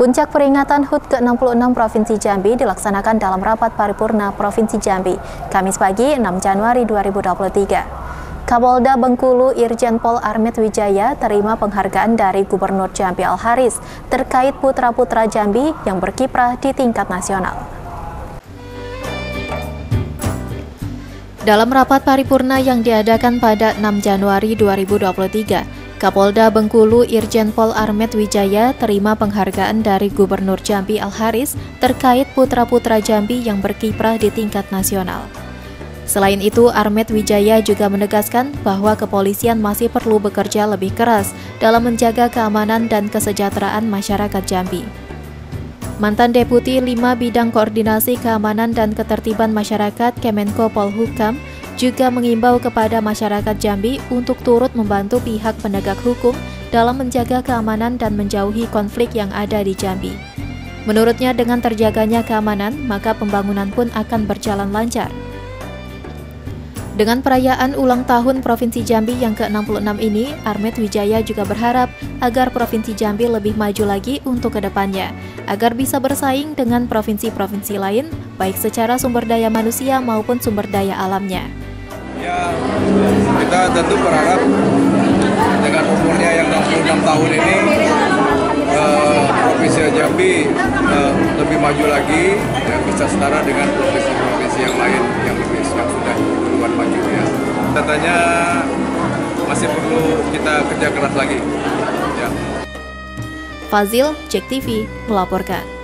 Puncak peringatan HUT ke-66 Provinsi Jambi dilaksanakan dalam rapat paripurna Provinsi Jambi, Kamis pagi 6 Januari 2023. Kapolda Bengkulu Irjen Pol Armet Wijaya terima penghargaan dari Gubernur Jambi Al Haris terkait putra-putra Jambi yang berkiprah di tingkat nasional. Dalam rapat paripurna yang diadakan pada 6 Januari 2023, Kapolda Bengkulu Irjen Pol Armet Wijaya terima penghargaan dari Gubernur Jambi Al Haris terkait putra-putra Jambi yang berkiprah di tingkat nasional. Selain itu, Armet Wijaya juga menegaskan bahwa kepolisian masih perlu bekerja lebih keras dalam menjaga keamanan dan kesejahteraan masyarakat Jambi. Mantan Deputi 5 Bidang Koordinasi Keamanan dan Ketertiban Masyarakat Kemenko Polhukam juga mengimbau kepada masyarakat Jambi untuk turut membantu pihak penegak hukum dalam menjaga keamanan dan menjauhi konflik yang ada di Jambi. Menurutnya dengan terjaganya keamanan, maka pembangunan pun akan berjalan lancar. Dengan perayaan ulang tahun Provinsi Jambi yang ke-66 ini, Armet Wijaya juga berharap agar Provinsi Jambi lebih maju lagi untuk ke depannya, agar bisa bersaing dengan provinsi-provinsi lain, baik secara sumber daya manusia maupun sumber daya alamnya. Ya, kita tentu berharap dengan umurnya yang 66 tahun ini uh, Provinsi Jambi uh, lebih maju lagi, ya, bisa setara dengan provinsi-provinsi yang lain yang lebih yang sudah duluan maju ya. Katanya masih perlu kita kerja keras lagi. Ya. Fazil, Cek TV, melaporkan.